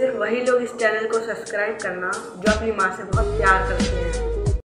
सिर्फ़ वही लोग इस चैनल को सब्सक्राइब करना जो अपनी माँ से बहुत प्यार करते हैं।